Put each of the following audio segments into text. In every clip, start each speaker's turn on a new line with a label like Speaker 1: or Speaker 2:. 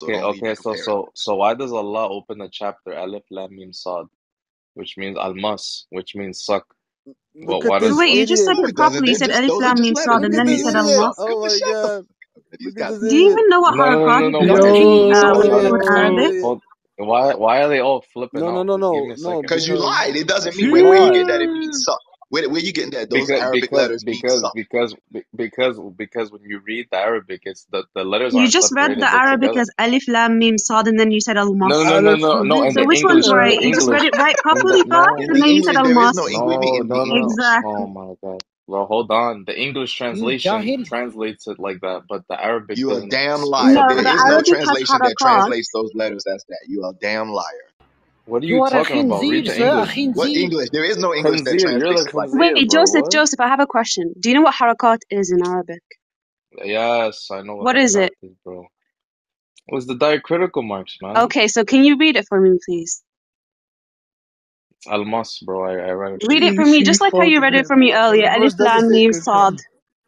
Speaker 1: So
Speaker 2: Okay,
Speaker 1: don't even
Speaker 2: okay, so
Speaker 1: compare.
Speaker 2: so so why does Allah open the chapter Alif Lam Mim Sad, which means almas, which means suck? Well,
Speaker 3: Look at
Speaker 2: why
Speaker 3: this
Speaker 2: does
Speaker 4: Wait, you just
Speaker 3: idiot.
Speaker 4: said
Speaker 1: No,
Speaker 4: it
Speaker 1: it doesn't.
Speaker 4: properly. You
Speaker 1: They're
Speaker 4: said
Speaker 1: just
Speaker 4: Alif
Speaker 1: those are
Speaker 4: Lam
Speaker 1: just
Speaker 4: Mim. Sad,
Speaker 3: Look
Speaker 4: and
Speaker 3: at
Speaker 4: then you
Speaker 3: this
Speaker 4: said
Speaker 3: idiot.
Speaker 4: Allah.
Speaker 3: Oh my
Speaker 1: Shut the
Speaker 3: god.
Speaker 1: fuck up. These
Speaker 3: Look at
Speaker 1: guys.
Speaker 3: this
Speaker 4: Do you
Speaker 3: idiot.
Speaker 4: even know what
Speaker 2: No, no, no,
Speaker 4: harakat
Speaker 2: no,
Speaker 4: is?
Speaker 2: no.
Speaker 4: What
Speaker 2: Why,
Speaker 4: is
Speaker 2: hold
Speaker 4: uh,
Speaker 2: on,
Speaker 4: what's
Speaker 2: hold
Speaker 4: the
Speaker 2: on,
Speaker 3: Yo.
Speaker 2: hold on.
Speaker 4: Arabic?
Speaker 2: Hold, why why are they all flipping
Speaker 3: No, no,
Speaker 2: out?
Speaker 3: no,
Speaker 2: Just give
Speaker 3: no,
Speaker 2: a
Speaker 3: no,
Speaker 2: second.
Speaker 1: Because you
Speaker 3: because
Speaker 1: lied. It doesn't mean
Speaker 3: she
Speaker 1: where, where you
Speaker 3: lied.
Speaker 1: get that it means suck. Where, where you getting that? Those
Speaker 2: Because
Speaker 1: Arabic
Speaker 2: because
Speaker 1: letters mean
Speaker 2: because because because because when you read the Arabic, it's the the letters
Speaker 4: You just read the Arabic
Speaker 2: together.
Speaker 4: as Alif Lam Mim Sad, and then you said Al
Speaker 2: No,
Speaker 4: Mas.
Speaker 2: no, no,
Speaker 3: Alif
Speaker 2: no, no.
Speaker 4: So which one's
Speaker 2: English, in
Speaker 4: right?
Speaker 2: the
Speaker 4: You just read it right
Speaker 2: in the
Speaker 4: properly first,
Speaker 2: no,
Speaker 4: and
Speaker 1: the
Speaker 4: then you said
Speaker 1: English,
Speaker 4: Al Mas.
Speaker 1: no English
Speaker 2: no, no, no.
Speaker 4: Exactly.
Speaker 2: Oh my God. Well, hold on. The English
Speaker 5: mm,
Speaker 2: translation
Speaker 5: jahil.
Speaker 2: translates it like that, but the Arabic
Speaker 1: You a damn liar.
Speaker 4: No,
Speaker 1: There
Speaker 4: the
Speaker 1: is no
Speaker 4: Arabic has
Speaker 1: translation that
Speaker 4: harakat.
Speaker 1: translates those letters as that. You are a damn liar.
Speaker 2: What are
Speaker 5: You
Speaker 2: you
Speaker 5: are
Speaker 2: talking about? Read the
Speaker 5: sir. A
Speaker 2: English.
Speaker 1: What. English? There is no English that
Speaker 2: you're
Speaker 1: translates like.
Speaker 4: Wait,
Speaker 2: bro.
Speaker 4: Joseph,
Speaker 2: What?
Speaker 4: Joseph, I have a question. Do you know what harakat is in Arabic?
Speaker 2: Yes, I know what
Speaker 4: What is
Speaker 2: harakat
Speaker 4: it?
Speaker 2: is, bro. It was the diacritical marks, man.
Speaker 4: Okay, so can you read it for me, please?
Speaker 2: It's almas, bro. I, I read it
Speaker 4: Read it for me, just like how you read it for me earlier.
Speaker 3: What
Speaker 4: Alif
Speaker 3: verse does it
Speaker 4: Lam? Mim Sad.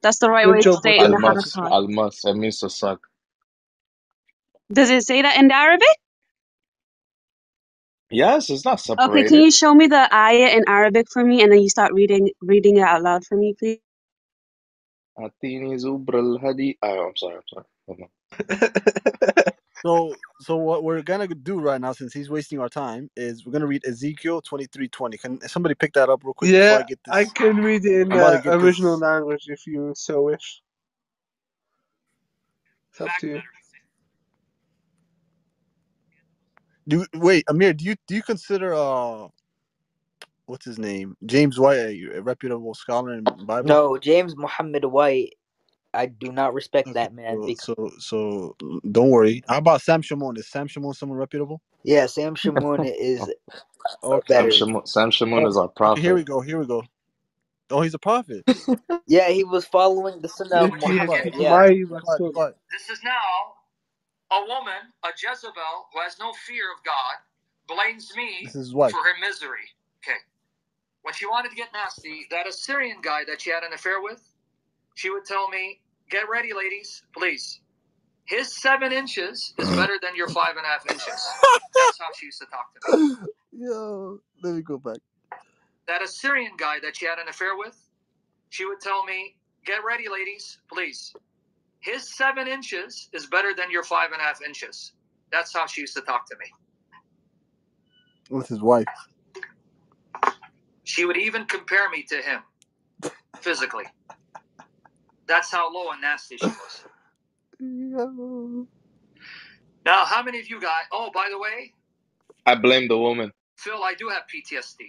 Speaker 4: That's the right way to say it in the.
Speaker 2: Almas,
Speaker 4: harakat.
Speaker 2: almas. It means to suck.
Speaker 4: Does it say that in Arabic?
Speaker 2: Yes, it's not separated.
Speaker 4: Okay, can you show me the ayah in Arabic for me, and then you start reading reading it out loud for me, please?
Speaker 2: Atini zubr al-hadi. Oh, I'm sorry, I'm sorry. Hold on.
Speaker 3: So, so what we're gonna do right now, since he's wasting our time, is we're gonna read Ezekiel twenty three twenty. Can somebody pick that up real quick before I
Speaker 6: Yeah,
Speaker 3: get
Speaker 6: I can read it in
Speaker 3: I'm about to
Speaker 6: uh, original
Speaker 3: this.
Speaker 6: language if you so wish. It's up to you.
Speaker 3: Do wait, Amir? Do you do you consider uh what's his name James White a, a reputable scholar in Bible?
Speaker 5: No, James Muhammad White. I do not respect
Speaker 3: Okay,
Speaker 5: that man.
Speaker 3: so
Speaker 5: Because
Speaker 3: so so don't worry. How about Sam Shamoun? Is Sam Shamoun someone reputable?
Speaker 5: yeah, Sam Shamoun is
Speaker 3: Okay,
Speaker 2: Sam
Speaker 5: better.
Speaker 2: Shamoun, Sam Shamoun
Speaker 3: Oh,
Speaker 2: is our
Speaker 3: okay. Here we go. Here we go. Oh, he's a prophet.
Speaker 5: Yeah, he was following the Sunnah of Muhammad. Yeah.
Speaker 3: quiet,
Speaker 6: Why
Speaker 3: be quiet, be quiet.
Speaker 7: This is now a woman, a Jezebel, who has no fear of God, blames me
Speaker 3: This is his
Speaker 7: for her misery. Okay. When she wanted to get nasty, that Assyrian guy that she had an affair with, she would tell me, Get ready, ladies, please. His seven inches is better than your five and a half inches. That's how she used to talk to me.
Speaker 3: Yo, let me go back.
Speaker 7: That Assyrian guy that she had an affair with, she would tell me, Get ready, ladies, please. His seven inches is better than your five and a half inches. That's how she used to talk to me.
Speaker 3: With his wife.
Speaker 7: She would even compare me to him physically. That's how low and nasty she was.
Speaker 3: Yo.
Speaker 7: Now, how many of you guys? Oh, by the way,
Speaker 2: I blame the woman.
Speaker 7: Phil, I do have PTSD.